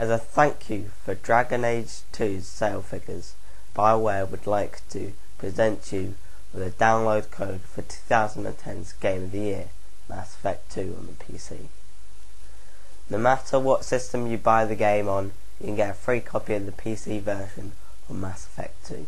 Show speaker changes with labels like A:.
A: As a thank you for Dragon Age 2's sale figures, BioWare would like to present you with a download code for 2010's Game of the Year, Mass Effect 2 on the PC. No matter what system you buy the game on, you can get a free copy of the PC version of Mass Effect 2.